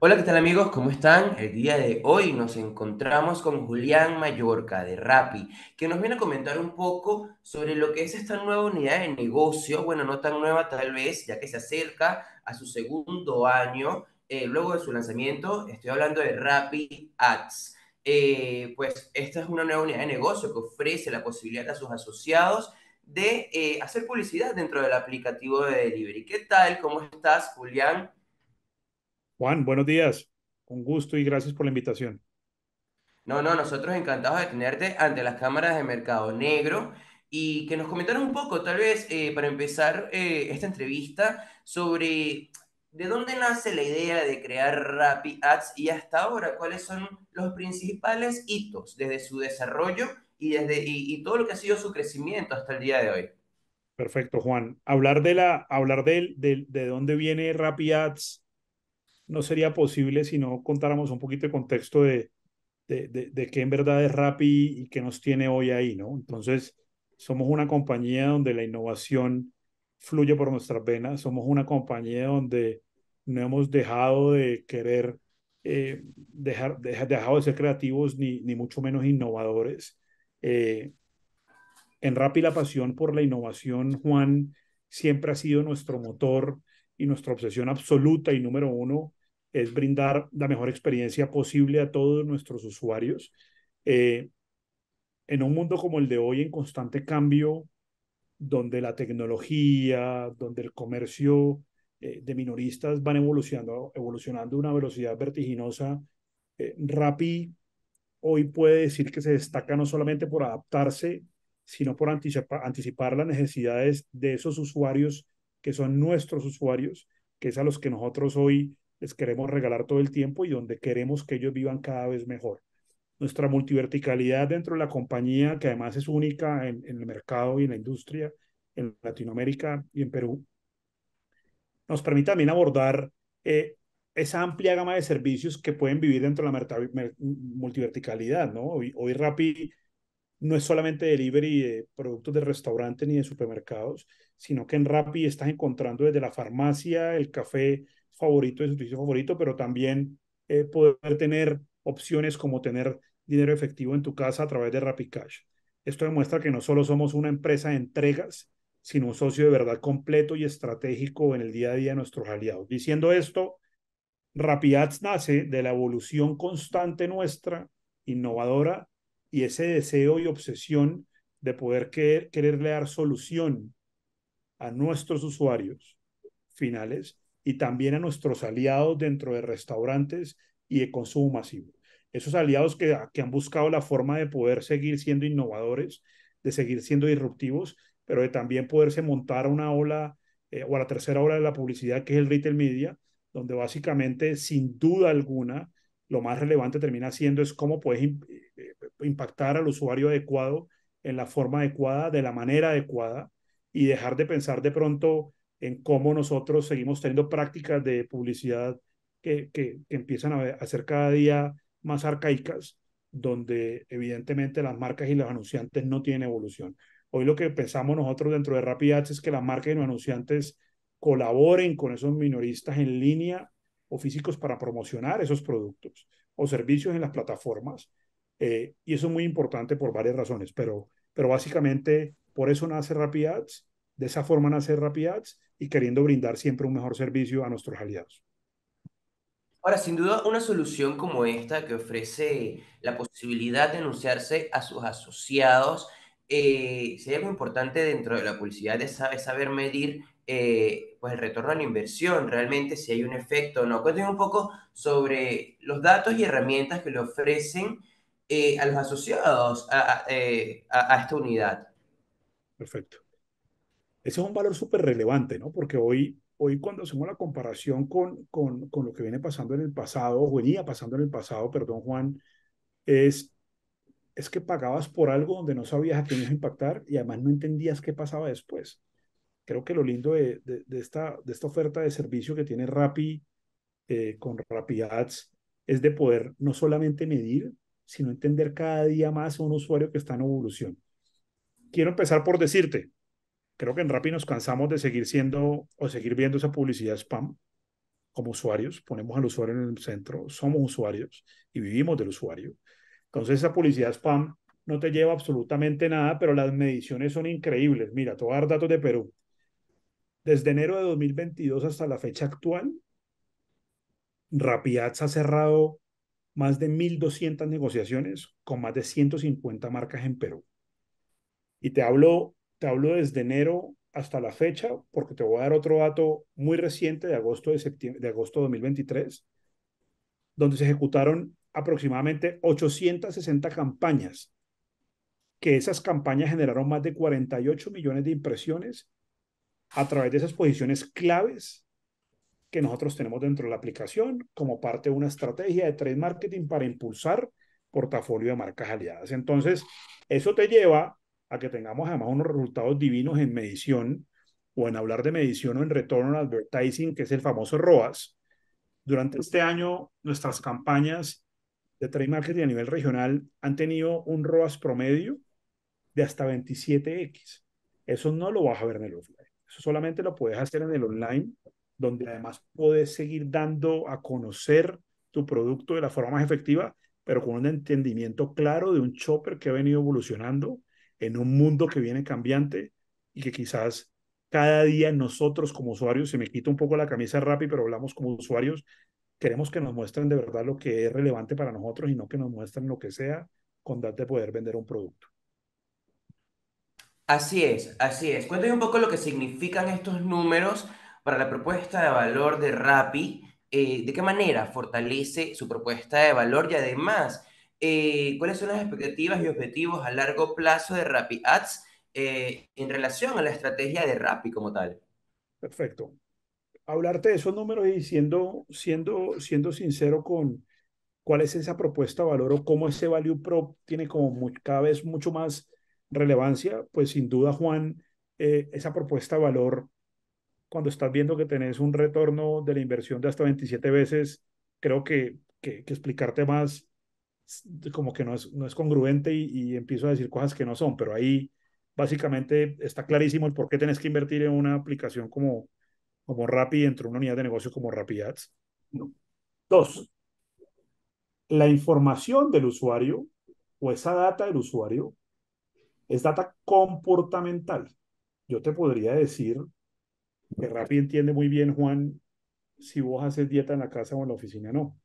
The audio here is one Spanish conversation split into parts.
Hola, ¿qué tal amigos? ¿Cómo están? El día de hoy nos encontramos con Julián Mallorca de Rappi, que nos viene a comentar un poco sobre lo que es esta nueva unidad de negocio, bueno, no tan nueva tal vez, ya que se acerca a su segundo año, eh, luego de su lanzamiento, estoy hablando de Rappi Ads. Eh, pues esta es una nueva unidad de negocio que ofrece la posibilidad a sus asociados de eh, hacer publicidad dentro del aplicativo de delivery. ¿Qué tal? ¿Cómo estás, Julián? Juan, buenos días. Un gusto y gracias por la invitación. No, no, nosotros encantados de tenerte ante las cámaras de Mercado Negro y que nos comentaras un poco, tal vez, eh, para empezar eh, esta entrevista, sobre de dónde nace la idea de crear Rappi Ads y hasta ahora, cuáles son los principales hitos desde su desarrollo y, desde, y, y todo lo que ha sido su crecimiento hasta el día de hoy. Perfecto, Juan. Hablar de la, hablar de, de, de dónde viene Rappi Ads no sería posible si no contáramos un poquito de contexto de, de, de, qué en verdad es Rappi y qué nos tiene hoy ahí, ¿no? Entonces, somos una compañía donde la innovación fluye por nuestras venas, somos una compañía donde no hemos dejado de querer eh, dejar, dejado de ser creativos ni, ni mucho menos innovadores. Eh, en Rappi la pasión por la innovación, Juan, siempre ha sido nuestro motor y nuestra obsesión absoluta y número uno es brindar la mejor experiencia posible a todos nuestros usuarios. Eh, en un mundo como el de hoy, en constante cambio, donde la tecnología, donde el comercio eh, de minoristas van evolucionando, evolucionando a una velocidad vertiginosa, eh, hoy puede decir que se destaca no solamente por adaptarse, sino por anticipar, anticipar las necesidades de esos usuarios que son nuestros usuarios, que es a los que nosotros hoy les queremos regalar todo el tiempo y donde queremos que ellos vivan cada vez mejor. Nuestra multiverticalidad dentro de la compañía, que además es única en, el mercado y en la industria en Latinoamérica y en Perú, nos permite también abordar eh, esa amplia gama de servicios que pueden vivir dentro de la multiverticalidad, ¿no? Hoy, hoy Rappi no es solamente delivery de productos de restaurante ni de supermercados, sino que en Rappi estás encontrando desde la farmacia, el café favorito, el servicio favorito, pero también eh, poder tener opciones como tener dinero efectivo en tu casa a través de Rappi Cash. Esto demuestra que no solo somos una empresa de entregas, sino un socio de verdad completo y estratégico en el día a día de nuestros aliados. Diciendo esto, Ads nace de la evolución constante nuestra, innovadora, y ese deseo y obsesión de poder querer, quererle dar solución a nuestros usuarios finales y también a nuestros aliados dentro de restaurantes y de consumo masivo. Esos aliados que, que han buscado la forma de poder seguir siendo innovadores, de seguir siendo disruptivos, pero de también poderse montar a una ola eh, o a la tercera ola de la publicidad, que es el retail media, donde básicamente, sin duda alguna, lo más relevante termina siendo es cómo puedes eh, impactar al usuario adecuado en la forma adecuada, de la manera adecuada, y dejar de pensar de pronto en cómo nosotros seguimos teniendo prácticas de publicidad que, que, empiezan a, a, ser cada día más arcaicas, donde evidentemente las marcas y los anunciantes no tienen evolución. Hoy lo que pensamos nosotros dentro de Rapid es que las marcas y los anunciantes colaboren con esos minoristas en línea o físicos para promocionar esos productos o servicios en las plataformas. Eh, y eso es muy importante por varias razones, pero, pero básicamente por eso nace Rapid Ads, de esa forma nace Rapid Ads y queriendo brindar siempre un mejor servicio a nuestros aliados. Ahora, sin duda, una solución como esta que ofrece la posibilidad de anunciarse a sus asociados, eh, sería muy importante dentro de la publicidad de saber, saber medir eh, pues el retorno a la inversión, realmente si hay un efecto o no. Cuéntenme un poco sobre los datos y herramientas que le ofrecen eh, a los asociados a, a, eh, a, a esta unidad. Perfecto. Ese es un valor súper relevante, ¿no? Porque hoy, hoy cuando hacemos la comparación con, con, con, lo que viene pasando en el pasado, o venía pasando en el pasado, perdón, Juan, es, es que pagabas por algo donde no sabías a quién ibas a impactar y además no entendías qué pasaba después. Creo que lo lindo de, de, esta, de esta oferta de servicio que tiene Rappi eh, con Rappi Ads es de poder no solamente medir, sino entender cada día más a un usuario que está en evolución. Quiero empezar por decirte, creo que en Rappi nos cansamos de seguir siendo o seguir viendo esa publicidad spam como usuarios, ponemos al usuario en el centro, somos usuarios y vivimos del usuario. Entonces esa publicidad spam no te lleva absolutamente nada, pero las mediciones son increíbles. Mira, te voy a dar datos de Perú. Desde enero de 2022 hasta la fecha actual, Rapidads ha cerrado más de 1.200 negociaciones con más de 150 marcas en Perú. Y te hablo, te hablo desde enero hasta la fecha, porque te voy a dar otro dato muy reciente de agosto de, septiembre, de agosto de 2023, donde se ejecutaron aproximadamente 860 campañas, que esas campañas generaron más de 48 millones de impresiones a través de esas posiciones claves que nosotros tenemos dentro de la aplicación como parte de una estrategia de trade marketing para impulsar portafolio de marcas aliadas. Entonces, eso te lleva a que tengamos además unos resultados divinos en medición o en hablar de medición o en retorno on advertising, que es el famoso ROAS. Durante este año, nuestras campañas de trade marketing a nivel regional han tenido un ROAS promedio de hasta 27x. Eso no lo vas a ver en el offline. Eso solamente lo puedes hacer en el online, donde además puedes seguir dando a conocer tu producto de la forma más efectiva, pero con un entendimiento claro de un chopper que ha venido evolucionando en un mundo que viene cambiante y que quizás cada día nosotros como usuarios, se me quita un poco la camisa rápido, pero hablamos como usuarios, queremos que nos muestren de verdad lo que es relevante para nosotros y no que nos muestren lo que sea con tal de poder vender un producto. Así es, así es. Cuéntame un poco lo que significan estos números para la propuesta de valor de Rappi. Eh, ¿de qué manera fortalece su propuesta de valor? Y además, eh, ¿cuáles son las expectativas y objetivos a largo plazo de Rappi Ads eh, en relación a la estrategia de Rappi como tal? Perfecto. Hablarte de esos números y siendo, siendo, siendo sincero con cuál es esa propuesta de valor o cómo ese value prop tiene como cada vez mucho más relevancia, pues sin duda, Juan, eh, esa propuesta de valor, cuando estás viendo que tenés un retorno de la inversión de hasta 27 veces, creo que, que, explicarte más como que no es, no es congruente y, empiezo a decir cosas que no son, pero ahí básicamente está clarísimo el por qué tenés que invertir en una aplicación como, como Rappi dentro de una unidad de negocio como Rappi Ads. Dos, la información del usuario o esa data del usuario es data comportamental. Yo te podría decir que Rappi entiende muy bien, Juan, si vos haces dieta en la casa o en la oficina, no.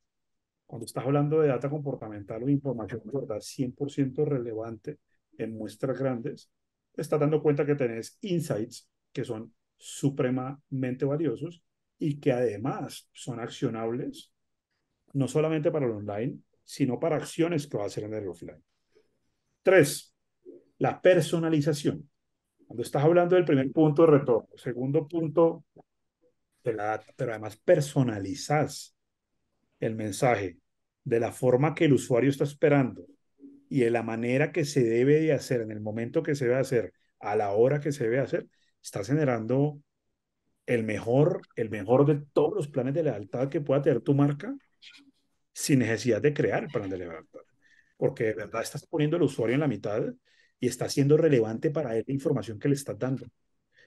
Cuando estás hablando de data comportamental o información de verdad 100% relevante en muestras grandes, te estás dando cuenta que tenés insights que son supremamente valiosos y que además son accionables, no solamente para el online, sino para acciones que va a hacer en el offline. Tres, la personalización. Cuando estás hablando del primer punto de retorno, segundo punto de la data, pero además personalizas el mensaje de la forma que el usuario está esperando y de la manera que se debe de hacer, en el momento que se debe hacer, a la hora que se debe hacer, estás generando el mejor, el mejor de todos los planes de lealtad que pueda tener tu marca sin necesidad de crear el plan de lealtad. Porque de verdad estás poniendo al usuario en la mitad y está siendo relevante para él la información que le estás dando.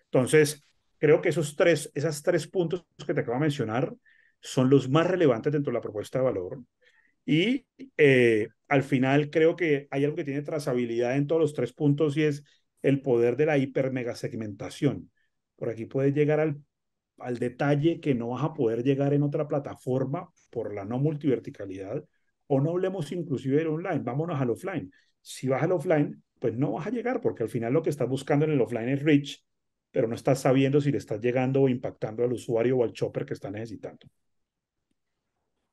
Entonces, creo que esos tres, esos tres puntos que te acabo de mencionar son los más relevantes dentro de la propuesta de valor. Y eh, al final creo que hay algo que tiene trazabilidad en todos los tres puntos y es el poder de la hiper mega segmentación. Por aquí puedes llegar al, al detalle que no vas a poder llegar en otra plataforma por la no multiverticalidad o no hablemos inclusive del online, vámonos al offline. Si vas al offline, pues no vas a llegar porque al final lo que estás buscando en el offline es reach, pero no estás sabiendo si le estás llegando o impactando al usuario o al shopper que está necesitando.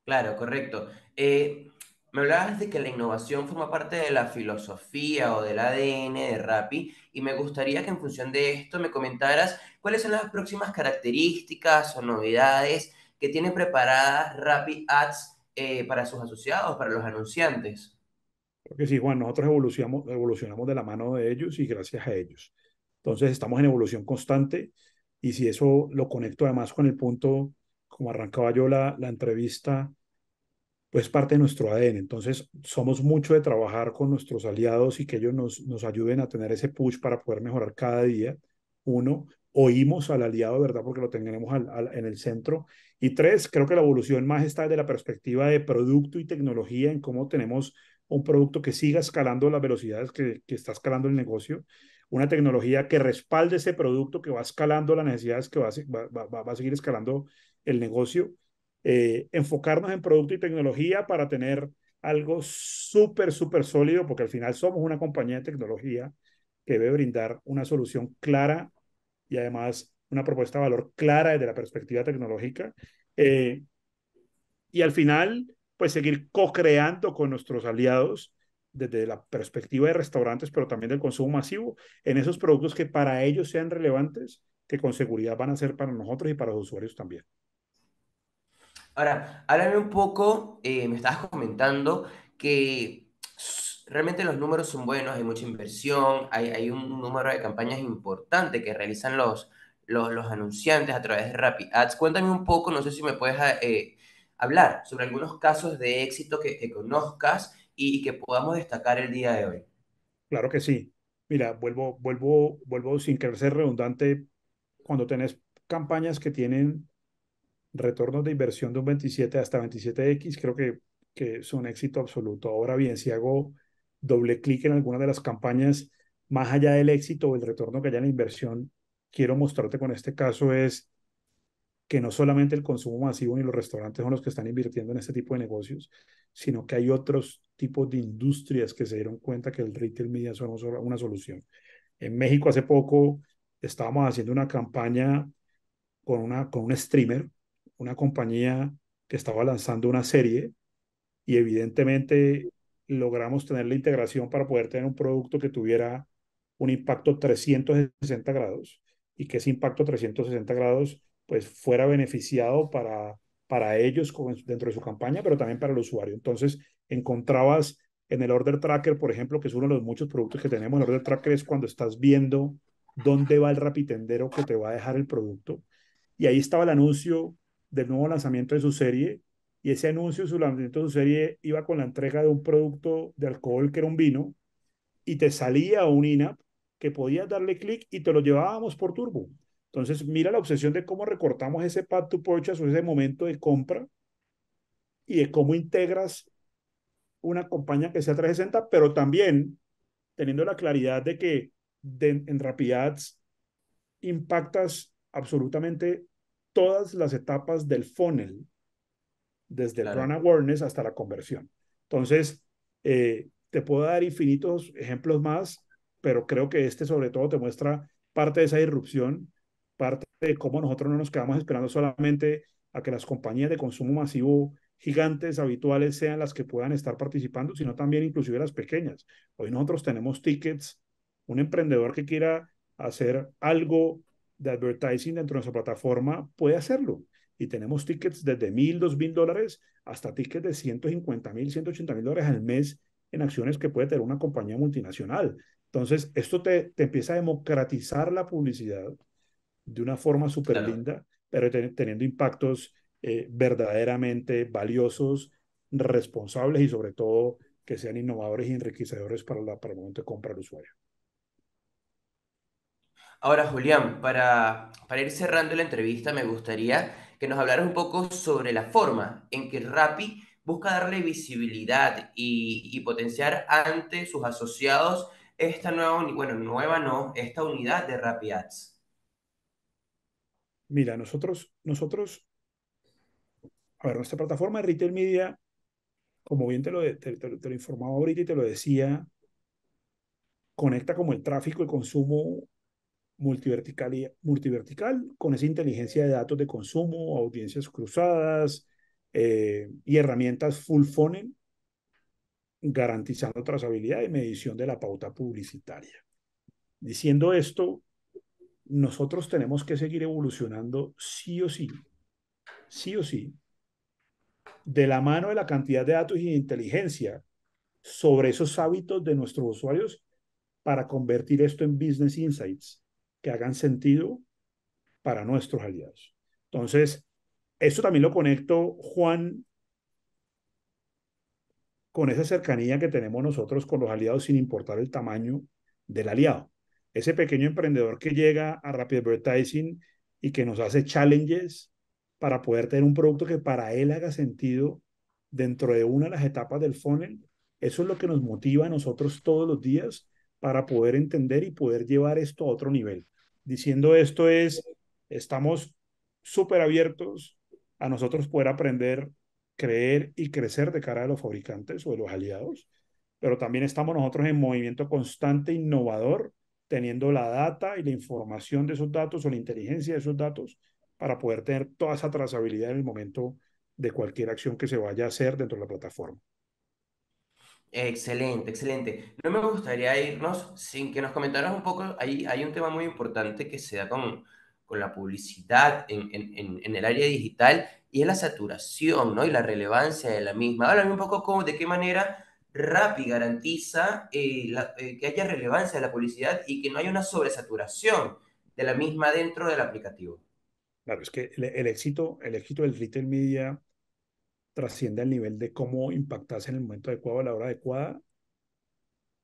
Claro, correcto. Eh, me hablabas de que la innovación forma parte de la filosofía o del ADN de Rappi y me gustaría que en función de esto me comentaras cuáles son las próximas características o novedades que tiene preparadas Rappi Ads eh, para sus asociados, para los anunciantes. Porque sí, Juan, nosotros evolucionamos, evolucionamos de la mano de ellos y gracias a ellos. Entonces estamos en evolución constante y si eso lo conecto además con el punto, como arrancaba yo la, la entrevista, pues parte de nuestro ADN. Entonces somos mucho de trabajar con nuestros aliados y que ellos nos, nos ayuden a tener ese push para poder mejorar cada día. Uno, oímos al aliado, ¿verdad? Porque lo tenemos al, en el centro. Y tres, creo que la evolución más está de la perspectiva de producto y tecnología, en cómo tenemos un producto que siga escalando las velocidades que, que está escalando el negocio, una tecnología que respalde ese producto, que va escalando las necesidades, que va, va, va, va a seguir escalando el negocio. Eh, enfocarnos en producto y tecnología para tener algo súper, súper sólido, porque al final somos una compañía de tecnología que debe brindar una solución clara y además una propuesta de valor clara desde la perspectiva tecnológica. Eh, y al final, pues seguir co-creando con nuestros aliados desde la perspectiva de restaurantes, pero también del consumo masivo, en esos productos que para ellos sean relevantes, que con seguridad van a ser para nosotros y para los usuarios también. Ahora, háblame un poco, eh, me estabas comentando que realmente los números son buenos, hay mucha inversión, hay, hay un número de campañas importante que realizan los, los, los, anunciantes a través de Rapid Ads. Cuéntame un poco, no sé si me puedes eh, hablar sobre algunos casos de éxito que, que conozcas y, que podamos destacar el día de hoy. Claro que sí. Mira, vuelvo, vuelvo, vuelvo sin querer ser redundante, cuando tenés campañas que tienen retornos de inversión de un 27 hasta 27X, creo que, que es un éxito absoluto. Ahora bien, si hago doble clic en alguna de las campañas, más allá del éxito o el retorno que haya en la inversión, quiero mostrarte con este caso es que no solamente el consumo masivo ni los restaurantes son los que están invirtiendo en este tipo de negocios, sino que hay otros tipos de industrias que se dieron cuenta que el retail media son una solución. En México hace poco estábamos haciendo una campaña con, una, con un streamer una compañía que estaba lanzando una serie y evidentemente logramos tener la integración para poder tener un producto que tuviera un impacto 360 grados y que ese impacto 360 grados pues fuera beneficiado para, para ellos dentro de su campaña, pero también para el usuario. Entonces, encontrabas en el Order Tracker, por ejemplo, que es uno de los muchos productos que tenemos, el Order Tracker es cuando estás viendo dónde va el rapitendero que te va a dejar el producto. Y ahí estaba el anuncio del nuevo lanzamiento de su serie y ese anuncio, su lanzamiento de su serie iba con la entrega de un producto de alcohol que era un vino y te salía un INAP que podías darle clic y te lo llevábamos por turbo. Entonces, mira la obsesión de cómo recortamos ese path to purchase o ese momento de compra y de cómo integras una compañía que sea 360, pero también teniendo la claridad de que de, en Rapidads impactas absolutamente todas las etapas del funnel, desde claro. el brand awareness hasta la conversión. Entonces, eh, te puedo dar infinitos ejemplos más, pero creo que este sobre todo te muestra parte de esa irrupción, parte de cómo nosotros no nos quedamos esperando solamente a que las compañías de consumo masivo gigantes habituales sean las que puedan estar participando, sino también inclusive las pequeñas. Hoy nosotros tenemos tickets, un emprendedor que quiera hacer algo de advertising dentro de nuestra plataforma puede hacerlo. Y tenemos tickets desde mil, dos mil dólares hasta tickets de 150 mil, 180 mil dólares al mes en acciones que puede tener una compañía multinacional. Entonces, esto te, te empieza a democratizar la publicidad de una forma súper claro. linda, pero ten, teniendo impactos eh, verdaderamente valiosos, responsables y sobre todo que sean innovadores y enriquecedores para, la, para el momento de compra del usuario. Ahora, Julián, para, para, ir cerrando la entrevista, me gustaría que nos hablaras un poco sobre la forma en que Rappi busca darle visibilidad y, y potenciar ante sus asociados esta nueva, bueno, nueva no, esta unidad de Rappi Ads. Mira, nosotros, nosotros, a ver, nuestra plataforma de Retail Media, como bien te lo, te, te, te lo informaba ahorita y te lo decía, conecta como el tráfico y consumo multivertical, multivertical con esa inteligencia de datos de consumo, audiencias cruzadas eh, y herramientas full funnel, garantizando trazabilidad y medición de la pauta publicitaria. Diciendo esto, nosotros tenemos que seguir evolucionando sí o sí, sí o sí, de la mano de la cantidad de datos y de inteligencia sobre esos hábitos de nuestros usuarios para convertir esto en business insights que hagan sentido para nuestros aliados. Entonces, esto también lo conecto, Juan, con esa cercanía que tenemos nosotros con los aliados sin importar el tamaño del aliado. Ese pequeño emprendedor que llega a Rapid Advertising y que nos hace challenges para poder tener un producto que para él haga sentido dentro de una de las etapas del funnel, eso es lo que nos motiva a nosotros todos los días para poder entender y poder llevar esto a otro nivel. Diciendo esto es, estamos súper abiertos a nosotros poder aprender, creer y crecer de cara a los fabricantes o de los aliados, pero también estamos nosotros en movimiento constante, innovador, teniendo la data y la información de esos datos o la inteligencia de esos datos para poder tener toda esa trazabilidad en el momento de cualquier acción que se vaya a hacer dentro de la plataforma. Excelente, excelente. No me gustaría irnos sin que nos comentaras un poco, hay, hay un tema muy importante que se da con, con la publicidad en, en, en, el área digital y es la saturación, ¿no? Y la relevancia de la misma. Háblame un poco cómo, de qué manera Rappi garantiza eh, eh, que haya relevancia de la publicidad y que no haya una sobresaturación de la misma dentro del aplicativo. Claro, es que el, éxito, el éxito del retail media trasciende al nivel de cómo impactas en el momento adecuado, a la hora adecuada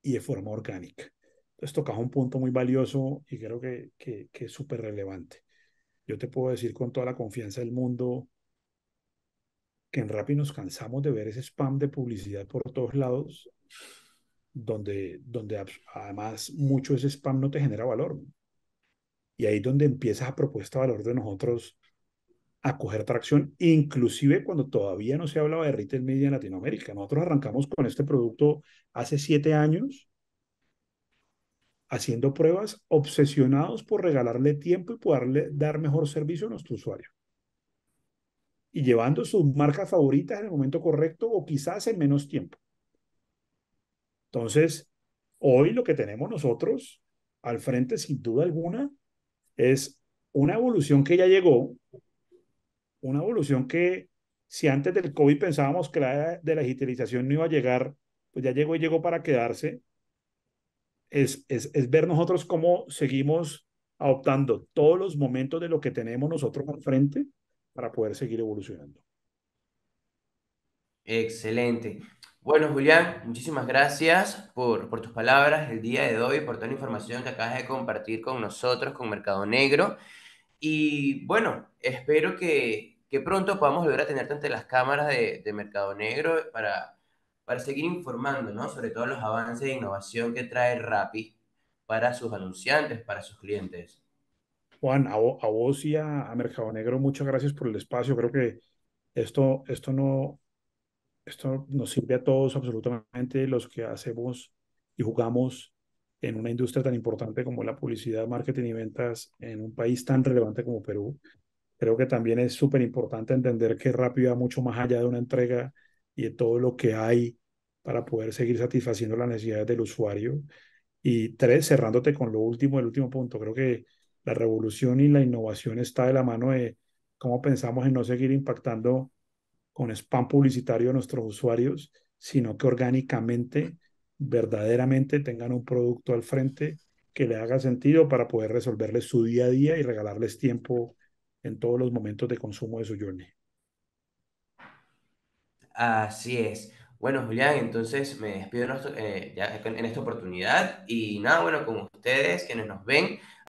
y de forma orgánica. Entonces tocas un punto muy valioso y creo que, que, que es súper relevante. Yo te puedo decir con toda la confianza del mundo que en Rappi nos cansamos de ver ese spam de publicidad por todos lados, donde, donde además mucho ese spam no te genera valor. Y ahí es donde empiezas a propuesta valor de nosotros a coger tracción, inclusive cuando todavía no se hablaba de retail media en Latinoamérica. Nosotros arrancamos con este producto hace siete años, haciendo pruebas, obsesionados por regalarle tiempo y poderle dar mejor servicio a nuestro usuario. Y llevando sus marcas favoritas en el momento correcto o quizás en menos tiempo. Entonces, hoy lo que tenemos nosotros al frente, sin duda alguna, es una evolución que ya llegó, una evolución que si antes del COVID pensábamos que la de la digitalización no iba a llegar, pues ya llegó y llegó para quedarse. Es, es, es ver nosotros cómo seguimos adoptando todos los momentos de lo que tenemos nosotros al frente para poder seguir evolucionando. Excelente. Bueno, Julián, muchísimas gracias por, tus palabras el día de hoy, por toda la información que acabas de compartir con nosotros, con Mercado Negro. Y bueno, espero que, pronto podamos volver a tenerte ante las cámaras de, Mercado Negro para, para seguir informando, ¿no? Sobre todos los avances de innovación que trae Rappi para sus anunciantes, para sus clientes. Juan, a, a vos y a, a, Mercado Negro, muchas gracias por el espacio. Creo que esto, esto, no, esto nos sirve a todos, absolutamente, los que hacemos y jugamos en una industria tan importante como la publicidad, marketing y ventas en un país tan relevante como Perú. Creo que también es súper importante entender que Rappi va mucho más allá de una entrega y de todo lo que hay para poder seguir satisfaciendo las necesidades del usuario. Y tres, cerrándote con lo último, el último punto, creo que la revolución y la innovación está de la mano de cómo pensamos en no seguir impactando con spam publicitario a nuestros usuarios, sino que orgánicamente, verdaderamente tengan un producto al frente que le haga sentido para poder resolverles su día a día y regalarles tiempo en todos los momentos de consumo de su journey. Así es. Bueno, Julián, entonces me despido en, eh, ya en esta oportunidad y nada, bueno, con ustedes quienes nos ven,